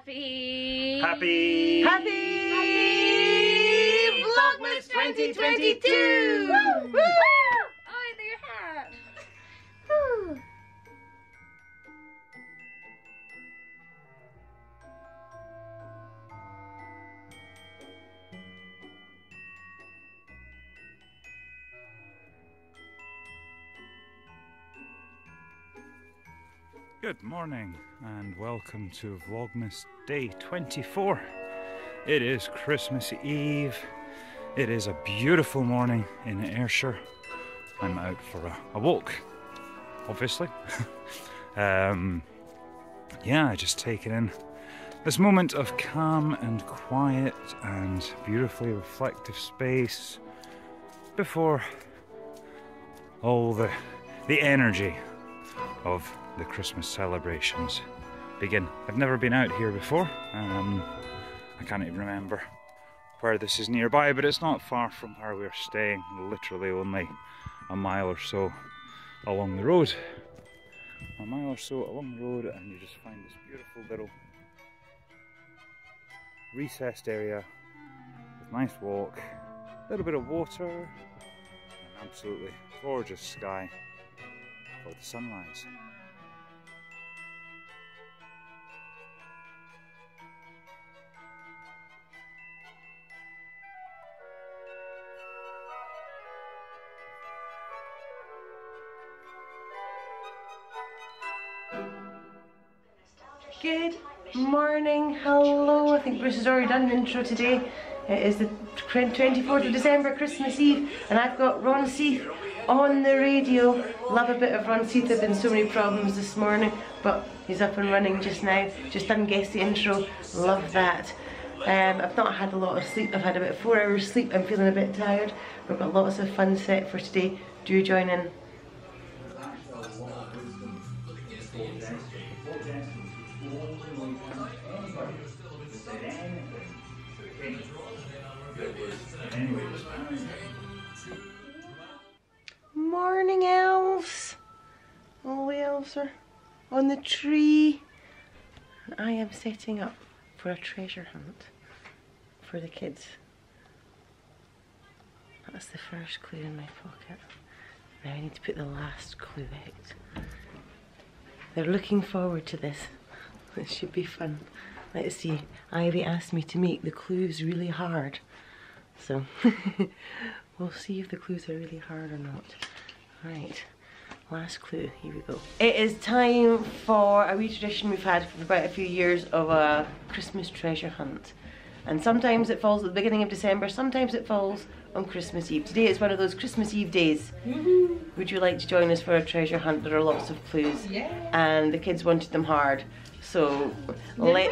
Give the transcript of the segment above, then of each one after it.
Happy. Happy. Happy Vlogmas 2022! Woo! Woo! Oh, your hat. Woo. Good morning and welcome to Vlogmas Day 24. It is Christmas Eve. It is a beautiful morning in Ayrshire. I'm out for a, a walk, obviously. um, yeah, I just taking in this moment of calm and quiet and beautifully reflective space before all the the energy of the Christmas celebrations begin. I've never been out here before. Um, I can't even remember where this is nearby, but it's not far from where we're staying, literally only a mile or so along the road. A mile or so along the road, and you just find this beautiful little recessed area with nice walk, a little bit of water, absolutely gorgeous sky for the sunrise. Hello. I think Bruce has already done an intro today. It is the 24th of December, Christmas Eve, and I've got Ron Seath on the radio. Love a bit of Ron Seath. There have been so many problems this morning, but he's up and running just now. Just done guess the intro. Love that. Um, I've not had a lot of sleep. I've had about four hours sleep. I'm feeling a bit tired. We've got lots of fun set for today. Do join in. Morning elves. All the elves are on the tree. And I am setting up for a treasure hunt for the kids. That's the first clue in my pocket. Now I need to put the last clue out. They're looking forward to this. This should be fun. Let's see. Ivy asked me to make the clues really hard. So we'll see if the clues are really hard or not. Right, last clue, here we go. It is time for a wee tradition we've had for about a few years of a Christmas treasure hunt. And sometimes it falls at the beginning of December, sometimes it falls on Christmas Eve. Today is one of those Christmas Eve days. Would you like to join us for a treasure hunt? There are lots of clues. Yeah. And the kids wanted them hard. So let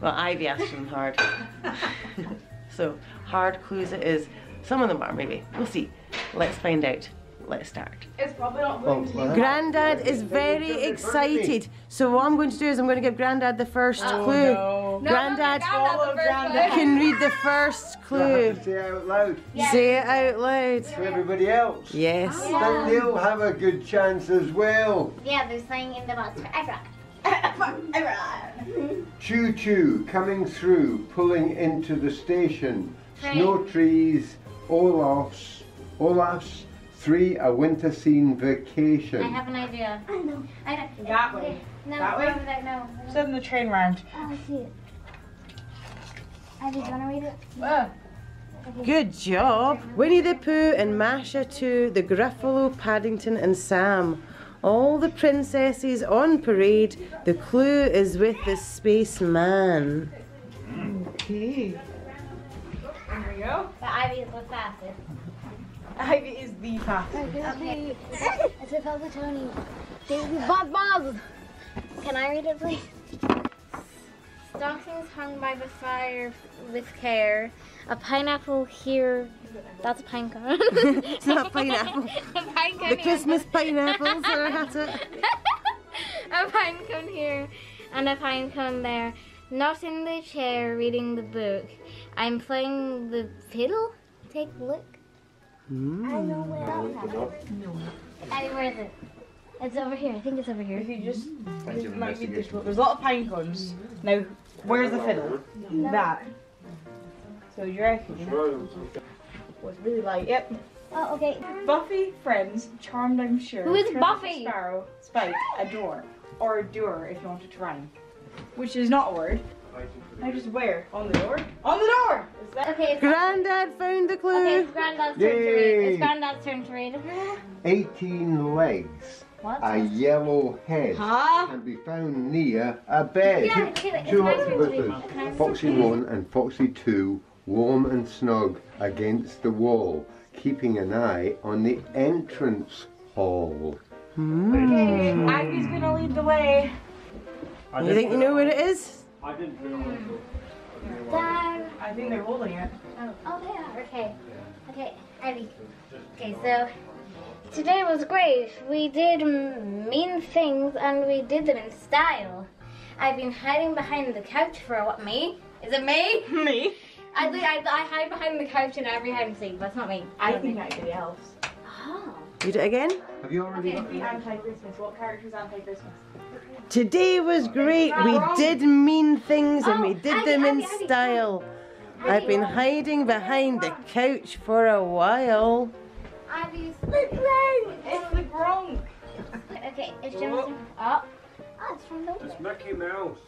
well Ivy asked them hard. so hard clues it is. Some of them are maybe. We'll see. Let's find out. Let's start. It's probably not going to be. Grandad is very excited. So what I'm going to do is I'm going to give Grandad the first Oh, clue. no. Grandad Follow Grandad. can read the first clue. Say it out loud Say it out loud. to everybody else. Yes. Oh, then they'll have a good chance as well. Yeah, they're saying in the box forever. Choo choo coming through, pulling into the station. Snow trees, Olaf's, Olaf's three a winter scene vacation. I have an idea. I know. I don't. That way. No, That way? over there, no. Send the train round. Oh, I see it. Ivy, do you want to read it? Uh, Good job. Winnie the Pooh and Masha too, the Gruffalo, Paddington and Sam. All the princesses on parade. The clue is with the spaceman. okay. There we go. But Ivy is the fastest. Ivy is the fastest. Okay. It's a Papa Tony. Daisy Bob Bob. Can I read it, please? Stockings hung by the fire with care. A pineapple here. That's a pine cone. It's not pineapple. a pine cone The here. Christmas pineapples are at it. a pine cone here and a pine cone there. Not in the chair reading the book. I'm playing the fiddle. Take a look. I know hmm. where Abby, where is it? It's over here. I think it's over here. If you just, this might be this book. There's a lot of pine cones. Now, Where's the fiddle? That. So you reckon? Was really like, yep. Oh, okay. Buffy, friends, charmed, I'm sure. Who is Turtle, Buffy? Sparrow, Spike, adore. Or adore if you wanted to rhyme. Which is not a word. I just where? On the door? On the door! Is that Okay, it's, Grandad found the clue. okay, clue. it's Granddad's turn to read. Yay. It's Granddad's turn to read. 18 legs, What? a yellow head, Huh? can be found near a bed. Yeah, okay, it's Two my turn to read. octopuses, Can Foxy 1 and Foxy 2, warm and snug against the wall, keeping an eye on the entrance hall. Hmm. Ivy's gonna lead the way. You think you know what it is? Dad. I think they're holding it. Oh, oh, they are. Okay. Okay, Ivy. Okay, so today was great. We did mean things and we did them in style. I've been hiding behind the couch for a what? Me? Is it me? Me? I, think I, I hide behind the couch in every hide and seek. That's not me. I Not think me. anybody else. Oh. Read it again. Have you already Okay, got the anti-Christmas. What character's anti-Christmas? Today was great. We did mean things and we Oh, did them in Ivy, Ivy, style. I've been hiding behind the couch for a while. Ivy's sleeping. It's the Gronk. Okay, it's Jem's Oh. Oh, it's from the Mickey Mouse.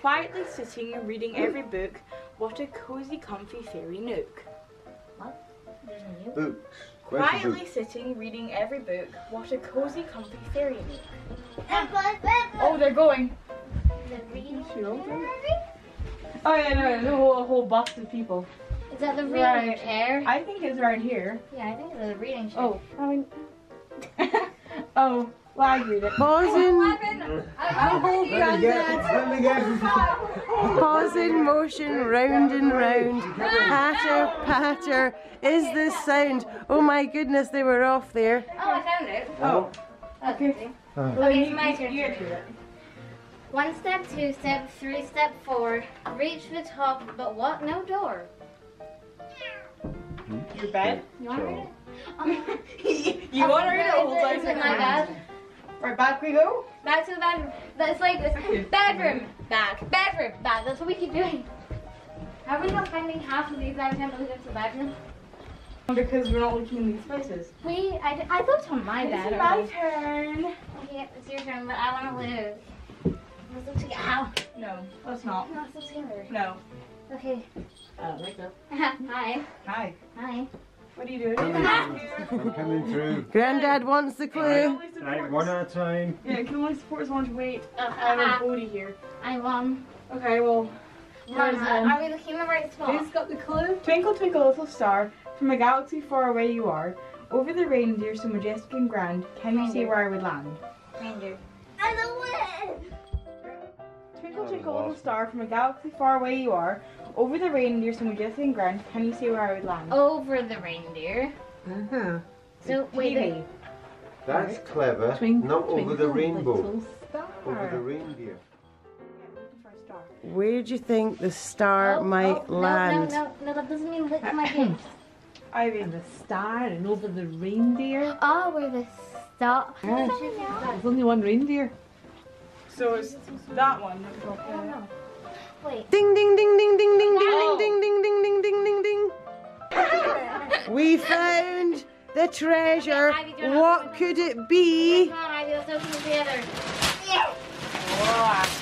Quietly sitting and reading every book. What a cozy, comfy fairy nook. What? Books. Where's the Quietly sitting, reading every book. What a cozy, comfy fairy nook. Oh, they're going. The reading show? Oh yeah, no, no, a whole, a whole bus of people. Is that the reading Right. chair? I think it's right here. Yeah, I think it's the reading chair. Oh, I mean, oh, well, I read it. Pausing, I'll hold you Let me get, let me get. pausing motion round and round. Patter, patter is the sound. Oh my goodness, they were off there. Oh, I found it. Oh, oh That's uh. Okay. well, Okay, you, it's my turn. you get to it. One step, two step, three step, four. Reach the top, but what? No door. Hmm? Your bed. You want to read it? you want to read it? Oh, Hold on Is it my bed? Right, back we go. Back to the bedroom. That's like this. Bedroom. Back. Bedroom. Back. That's what we keep doing. How Are we not finding half of these every time we go to the bedroom? Because we're not looking in these places. We, I, I looked on my bed. It's my turn. Okay, it's your turn, but I want to lose. I'm so scared. Ow. No, let's not. I'm so scared. No. Okay. Uh, like that. Hi. Hi. Hi. What are you doing? I'm coming through. Grandad wants the clue. Right, one at a time. Yeah, can only supporters want to wait? Oh, I have a haha. booty here. I won. Okay, well. Mom, Where's uh, um, are we looking in the right spot? Who's got the clue? Twinkle, twinkle, little star, from a galaxy far away you are. Over the reindeer, so majestic and grand, can you see where I would land? Reindeer. I don't win. Twinkle, twinkle, wow. little star, from a galaxy far away you are. Over the reindeer, so majestic and grand, can you see where I would land? Over the reindeer. Uh-huh. So wait. The, That's clever. Twinkle, Not over the twinkle, rainbow. little Over the reindeer. Looking for a star. Where do you think the star oh, might oh, land? No, no, no, no, that doesn't mean lick my face. Ivy. And the star and over the reindeer. Oh, where the stop. There's only one reindeer. So it's that one. Wait. Ding ding ding ding ding ding ding No. ding ding ding ding ding ding ding. We found the treasure. Ivy, do you wanna What could it be? Come on, Ivy, let's open it together.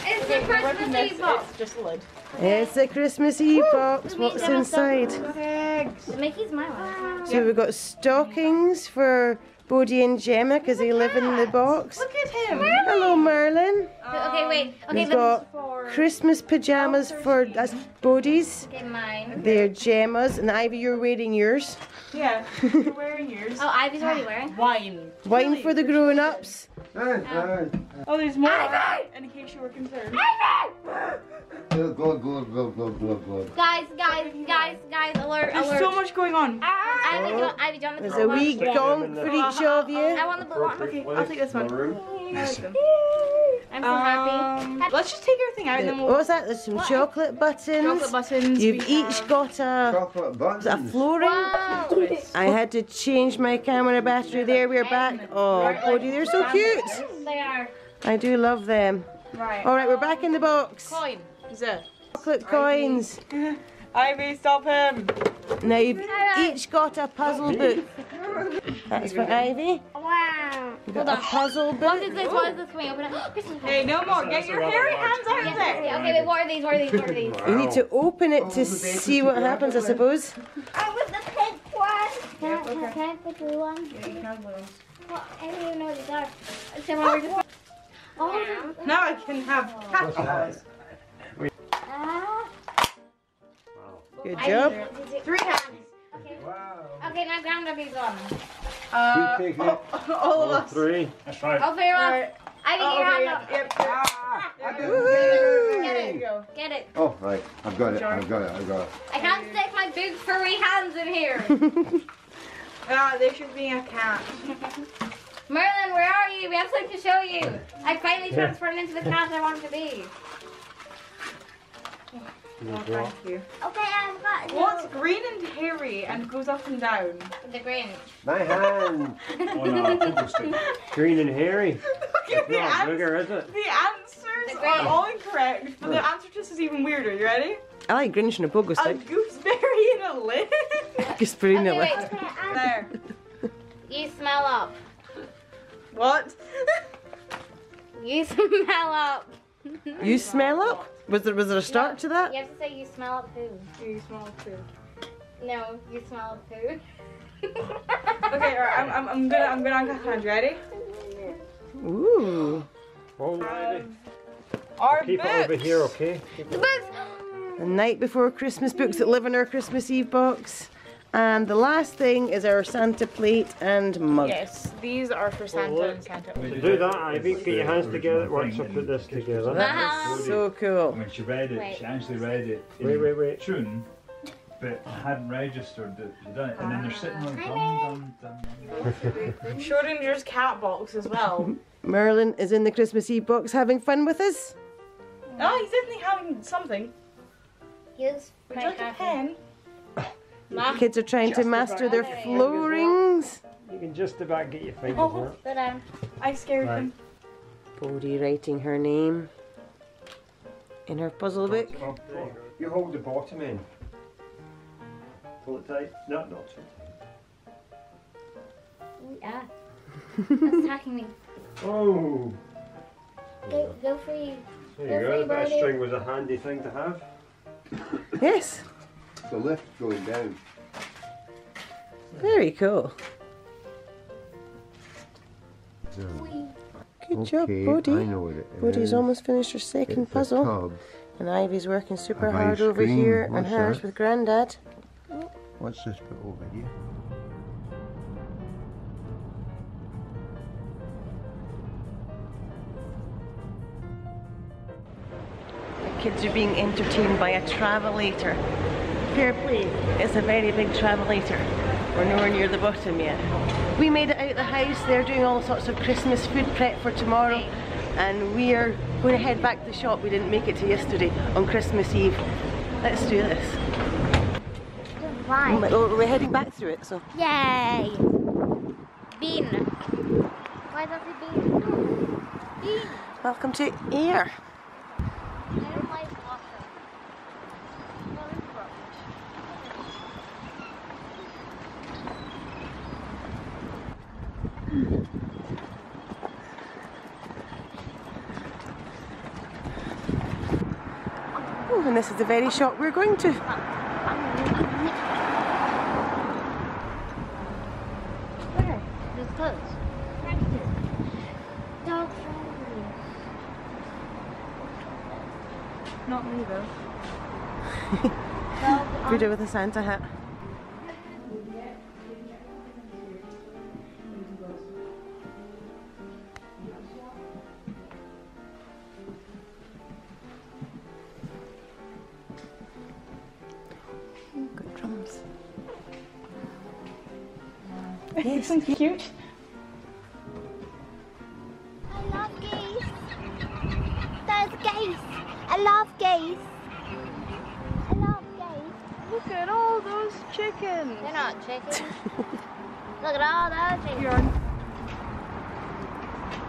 It's Okay, the Christmas. Eve box. It's just a lid. It's a Christmas Eve box. What's inside? Eggs. Mickey's my one. So we've got stockings for Bodhi and Gemma because they live in the box. Look at him. Hello, Merlin. Okay, wait. Okay, We've got Christmas pajamas for us Bodhi's. okay, mine. They're Gemma's, and Ivy, you're wearing yours. yeah, you're wearing yours. Oh, Ivy's already wearing. Wine. Wine for the grown-ups. Ah, ah. Oh, there's more. Ivy! In case you were concerned. Glug, glug, glug, glug, glug, glug, glug. Guys, guys, guys, guys, alert, There's alert. so much going on. Ivy, do you want, Ivy, do you want the There's a wee gong for each of you. I want the blue one. Okay, I'll take this one. I'm so happy. Um, let's just take everything out and then we'll. What's that? There's some chocolate buttons. Chocolate buttons. You've we each have- got a, buttons. a flooring. Wow. I had to change my camera battery there. We're back. Oh, Bodhi, they're so cute. They are. I do love them. Right. All right, we're back in the box. Coin. Zeh. Chocolate coins. Ivy, stop him. Now you've each got a puzzle book. That's for Ivy. Wow. You've got a puzzle What book. is this? What is this? Can we open it? Hey, no more. Get your hairy hands out of there. Okay, wait, what are these? What are these? What are these? You need to open it to see what happens, I suppose. I was the pink one. Can, I, can, can I put the blue one? Well, I don't even know what these are. So when just... Oh, Now I can have cat ah. Good job. Three hands. Okay. Okay, now grab these one. Uh, Who's taking it? all of us. Three. That's right. I'll figure out. Alright. I Oh, need your okay, hand up. yep, yep. Get There you it. Get it. Oh, right. I've got it. I've got it. I've got it. I can't stick my big furry hands in here. Ah, there should be a cat. Merlin, where are you? We have something to show you. I finally transformed into the cat I want to be. Oh, thank you. Okay, I've got What's green and hairy and goes up and down? the Grinch. My hand. On a pogo stick. Green and hairy. Look at the, Not ans- bigger, is it? the answers The are green. all incorrect, but the answer to this is even weirder. You ready? I like Grinch and a pogo A gooseberry in a lid. Gooseberry in Okay, it. wait. there. You smell up. What? You smell up. You smell up? Was there was there a start to that? You have to say you smell up poo. You smell too? No, you smell up poo. Okay, alright, I'm, I'm, I'm gonna I'm gonna uncut hand. Ready? Ooh. Oh, Ivy. Um, our Keep books. it over here, okay? The books. The night before Christmas books that live in our Christmas Eve box. And the last thing is our Santa plate and mug. Yes, these are for Santa and Santa. To do that, Ivy, get your hands together once I put this together. Uh-huh. So cool. When she read it, Wait. she actually read it in Wait, wait, wait. tune, but hadn't registered that she'd done it. And then they're sitting there, dum, dum, dum. Schrodinger's cat box as well. Merlin is in the Christmas Eve box having fun with us. oh, he's definitely having something. Use Would you like a pen? Kids are trying to master their there. floorings. You can just about get your fingers Oh. on it. Sit. I scared Right. him. Bodhi writing her name in her puzzle book. Oh, oh there you. You hold the bottom end. Pull it tight. No, not too tight. Oh, yeah. That's attacking me. Oh, Go, go for you. there you for go. you, A bit of Birdie. string was a handy thing to have. Yes, The lift going down. very cool. Hmm. Good job, Okay, I Bodhi. know what it Bodhi's almost finished her second It's puzzle. And Ivy's working super Of hard ice over here on What's hers that? with Grandad. What's this bit over here? The kids are being entertained by a travelator. Fair play. It's a very big travelator. We're nowhere near the bottom yet. We made it out the house. They're doing all sorts of Christmas food prep for tomorrow. And we are going to head back to the shop. We didn't make it to yesterday on Christmas Eve. Let's do this. Why? Oh, We're heading back through it, so. Yay! Bean. Why does it bean? Bean. Welcome to Ayr. I don't like water. No, it's rubbish. Oh, and this is the very shop we're going to. Where? This close. Next to it. Dog friendly. Not me though. Buddha with a Santa hat. Yes, Cute. I love geese. There's geese. I love geese. I love geese. Look at all those chickens. They're not chickens. Look at all those chickens.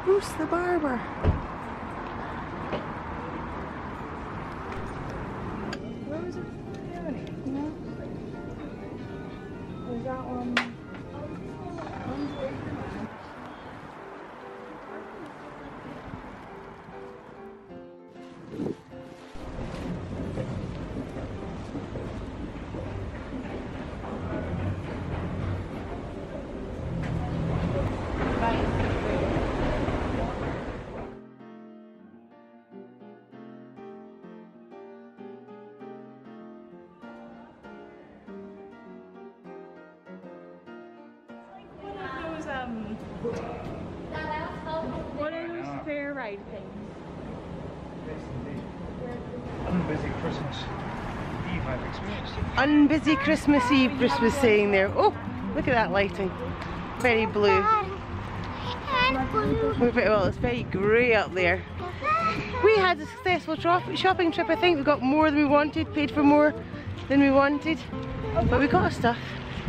Bruce the barber. Is that one? Experienced. Unbusy Christmas Eve, Bruce was saying there. Oh, look at that lighting. Very blue. Well, it's very grey up there. We had a successful shopping trip, I think. We got more than we wanted, paid for more than we wanted. But we got our stuff.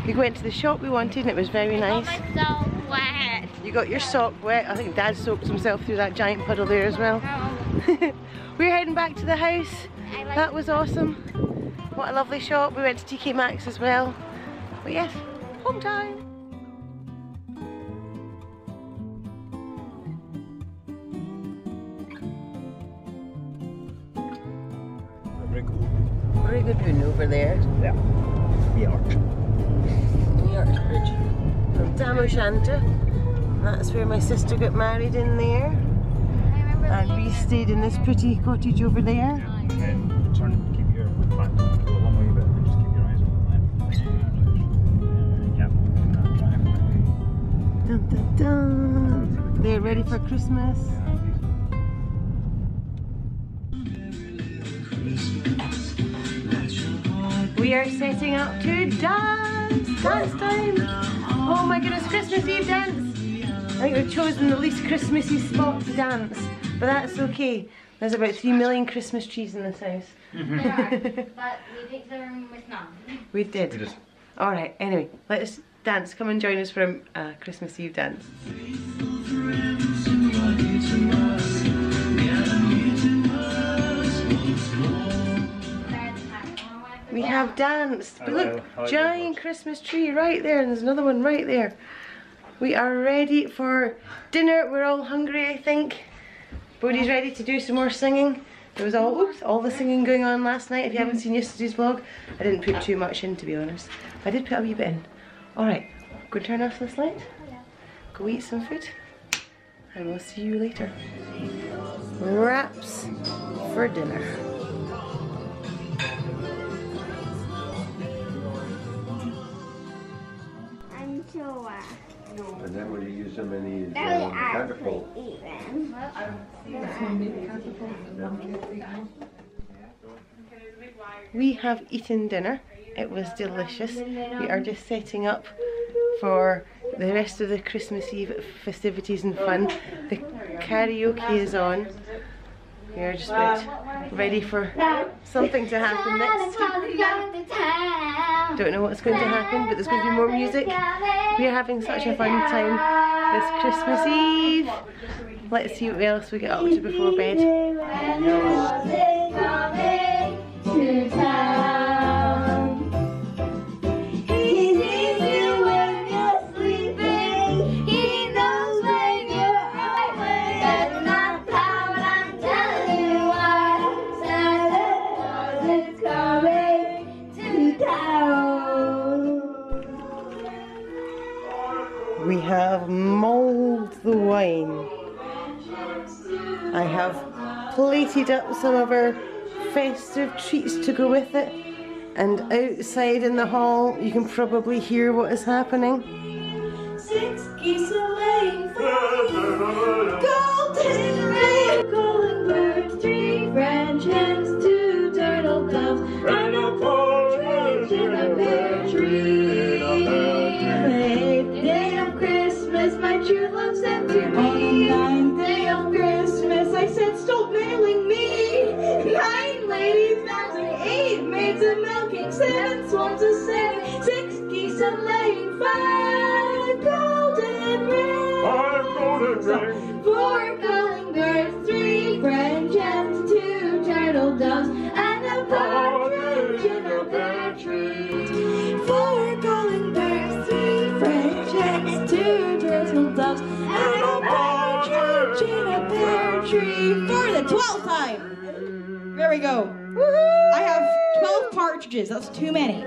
We went to the shop we wanted and it was very nice. You got your sock wet. I think Dad soaked himself through that giant puddle there as well. We're heading back to the house. That was awesome. What a lovely shop. We went to TK Maxx as well. But yes, home time. Very good one over there. Yeah. The arch. The Archbridge. From Tam o' Shanter. That's where my sister got married in there. And we stayed in this pretty cottage over there. Okay, turn, keep your back Dun, dun, dun. They're ready for Christmas. We are setting up to dance! Dance time! Oh my goodness, Christmas Eve dance! I think we've chosen the least Christmassy spot to dance, but that's okay. There's about three million Christmas trees in this house. there are, but we picked the room with none. We did. We just Alright, anyway, let's dance. Come and join us for a uh, Christmas Eve dance. We have danced. But look, like- I like giant Christmas tree right there, and there's another one right there. We are ready for dinner. We're all hungry, I think. Bodhi's ready to do some more singing. There was all oops, all the singing going on last night. If you haven't seen yesterday's vlog, I didn't put too much in, to be honest. I did put a wee bit in. All right, go turn off this light. Go eat some food, and we'll see you later. Wraps for dinner. I'm sure. And then will you use them in his Very um, catapult? even. We have eaten dinner. It was delicious. We are just setting up for the rest of the Christmas Eve festivities and fun. The karaoke is on. We are just about ready for something to happen next. Don't know what's going to happen, but there's going to be more music. We are having such a fun time this Christmas Eve. Let's see what else we get up to before bed. Plated up some of our festive treats to go with it. And outside in the hall, you can probably hear what is happening. Six geese golden red, 12. That's too many.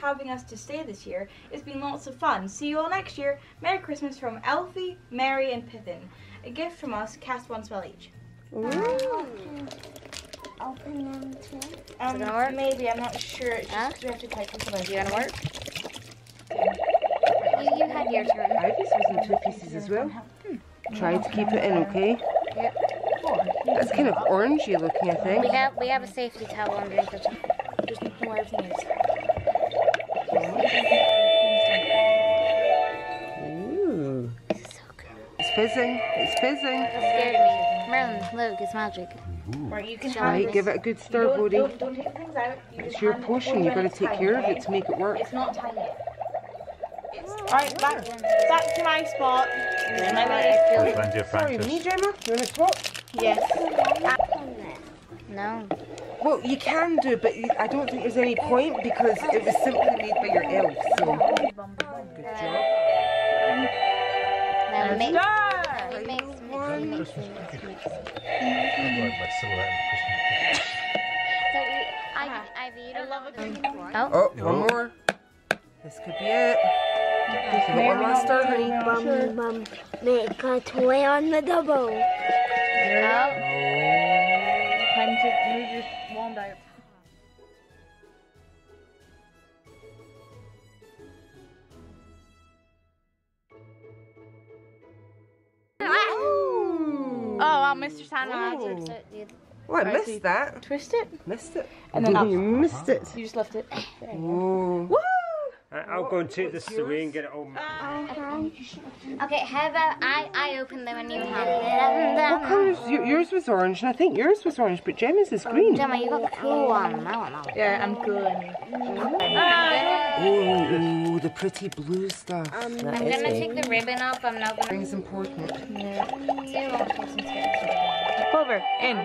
Having us to stay this year. It's been lots of fun. See you all next year. Merry Christmas from Elfie, Mary, and Pippin. A gift from us. Cast one spell each. Open them too. Um, gonna work? Maybe. I'm not sure. It's just Huh? 'cause we have to type this about. You gonna work? You, you had your turn. Ivy's was in two pieces as well. Try to keep it in, okay? Yep. That's kind of orangey looking, I think. We have we have a safety towel underneath it. Just know where everything is. Ooh. So good. It's fizzing. It's fizzing. It scared me. Merlin, look, it's magic. Right, you can Shall have Right, give it a good stir, Don't, Bodhi. don't, don't take things out. You It's your hand it portion. You've got to take time, care of it to make it work. It's not time yet. Alright, back, back to my spot. My way. Plenty of Sorry, practice. me, Gemma? You want to swap? Yes. No. Well, you can do, but I don't think there's any point because it was simply made by your elf. So, good job. Now we make, Done. we mix, mix, mix, mix, mix. So, we- Ivy, Ivy, you don't love it. Oh, Oh, one more. This could be it. Give it one last stir, honey. Mum, mum, make a toy on the double. Oh, Time to move your wow, Mr. Sandman. Oh. so, dude. Oh, I missed oh. that. Twist it, Missed it. and then you missed it. You just left it. Oh. Whoa. I- I'll go and take this away and get it all. Uh, okay, how about I, I open them and you What hand colour is y- yours was orange, and I think yours was orange, but Gemma's is green. Gemma, you got the cool one. That one, that one. Yeah, I'm cool. Oh, the pretty blue stuff. Um, I'm gonna take the ribbon up. I'm not gonna. It's important. You won't take some sticks. Clover, in. Um,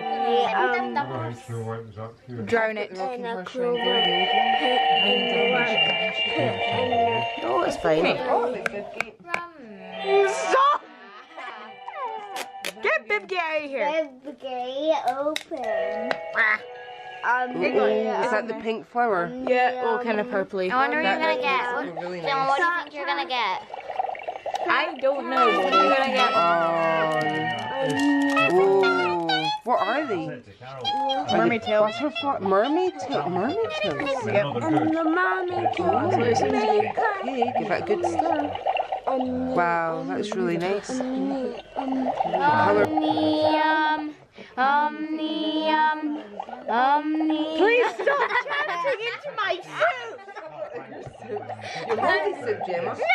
Drown it. Rocking horse around the Oh, it's fine. Stop! Get Bibgy out of here. gate open. Ah. Ooh, is that the pink flower? Yeah, all kind of purpley. I wonder what you're gonna get. What, really Gemma, nice. what do you think you're gonna get? I don't know what you're gonna get. Oh, what are they? Mermaid tails. Butterfly, mermaid tail, mermaid tails. And the mommy That's what it seems to be. Okay, give it good stir. Wow, that's really nice. Colour. Omnium, omnium, omnium. Please stop chanting into my soup. Your moldy soup, Gemma.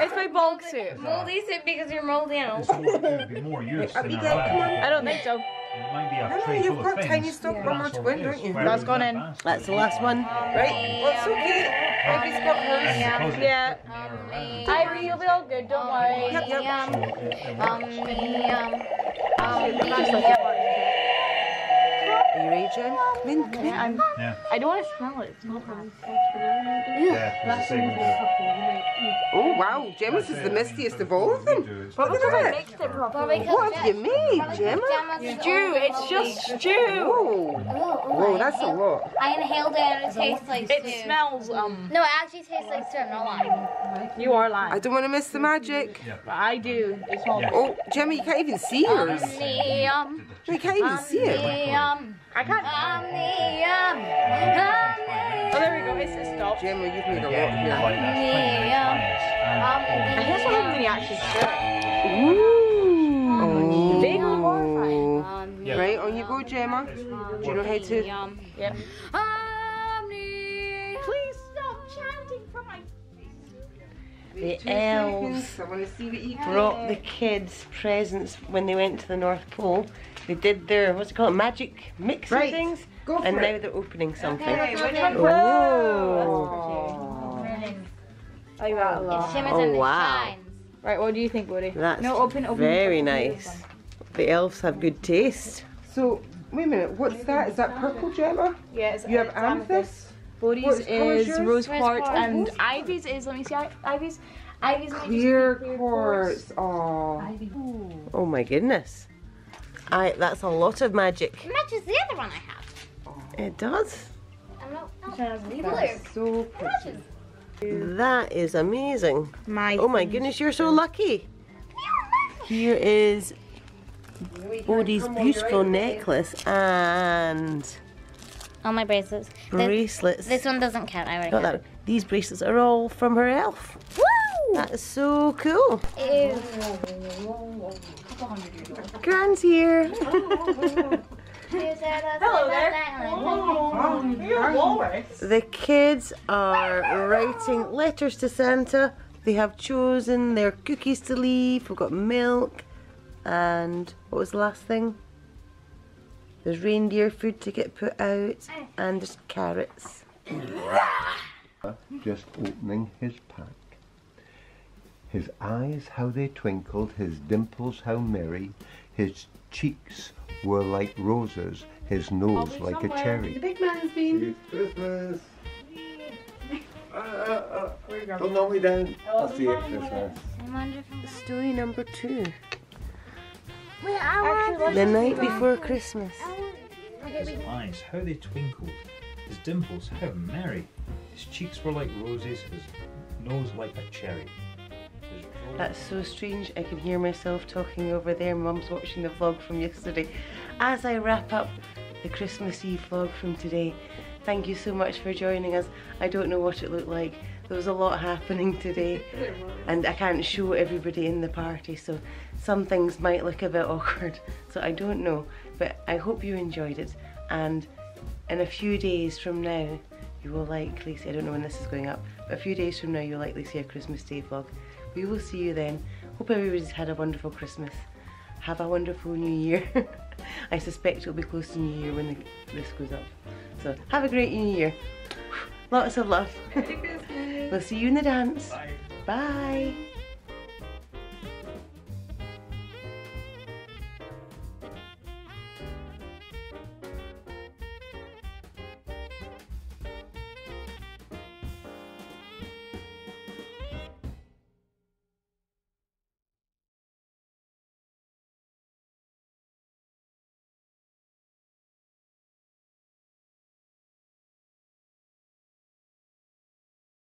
It's my bulk soup. Moldy soup because you're moldy and It'd be more use than Abigail, our come on. land. I don't think so. It might be a No, you've got tiny stock but one more that's to win, don't you? Where That's we gone in. That's the last one. Right, well, it's okay. Ivy's got hers. Because it- Yeah. near around. Um, Ivy, you'll be all good. Don't worry. Yep, yep. Omnium, It- it works. Um, um, omnium, Just like omnium. Are you ready, Jen? Come in, come in. I'm, Yeah. I don't want to smell it. It's not from. Yeah, it's the same with the- Oh, wow. Gemma's is the mistiest of all of them. What Look at it. It Well, properly. because What have you made, Gemma? Stew. It's just stew. Whoa. Oh, Whoa, oh, that's a oh. lot. I inhaled it and it tastes like stew. It smells. Um. No, it actually tastes like stew. I'm not lying. You are lying. I don't want to miss the magic. But I do. It smells. Yeah. Oh, Gemma, you can't even see yours. Omnium, You can't even see it. Omnium, I can't. omnium, um, um, Oh, there we go. It's, it's stopped. Gemma, you've made a lot here. like that's of clients and I guess I haven't really actually stood. Ooh. Big horrifying? Um, Right, on you go, Gemma. Um, Do you know how to? Yum. Yep. Omni. Please stop chanting from my. The elves I want to see what you brought the kids presents when they went to the North Pole. They did their, what's it called, magic mixing Right. things. Go for and it. now they're opening something. Okay, what do Oh, Oh, you got a It shimmers Oh, and wow. shines. Right, what do you think, Woody? that's No, open, open. very open nice. one. The elves have good taste. So, wait a minute. What's that? Is that purple Gemma? Yeah, it's, You have it's amethyst? Bodhi's What is is yours? rose Rose quartz, quartz. and Ivy's is, let me see, Ivy's. Ivy's might just Clear quartz. Oh. Oh my goodness. I, that's a lot of magic. Matches the other one I have. It does. I'm not, no, Sounds blue. That's so pretty. Matches. That is amazing. My Oh my goodness, you're so lucky. Here is Bodhi's beautiful necklace and All my bracelets. Bracelets. this one doesn't count. I already Got have that. These bracelets are all from her elf. Woo! That is so cool. Ew. Grand's here. Hello there. The kids are writing letters to Santa. They have chosen their cookies to leave. We've got milk and what was the last thing? There's reindeer food to get put out and there's carrots. just opening his pack. His eyes, how they twinkled, his dimples, how merry, his cheeks were like roses, his nose like a cherry. The big man's been. Christmas! Uh, uh, uh, don't knock me down. I'll see you at Christmas. Story number two. Wait, The night before Christmas. His eyes, how they twinkled. His dimples, how merry. His cheeks were like roses, his nose like a cherry. That's so strange. I can hear myself talking over there. Mum's watching the vlog from yesterday. As I wrap up the Christmas Eve vlog from today, thank you so much for joining us. I don't know what it looked like. There was a lot happening today, and I can't show everybody in the party, so some things might look a bit awkward. So I don't know, but I hope you enjoyed it. And in a few days from now, you will likely see, I don't know when this is going up, but a few days from now, you'll likely see a Christmas Day vlog. We will see you then. Hope everybody's had a wonderful Christmas. Have a wonderful New Year. I suspect it'll be close to New Year when the, this goes up. So have a great New Year. Lots of love. we'll see you in the dance. Bye.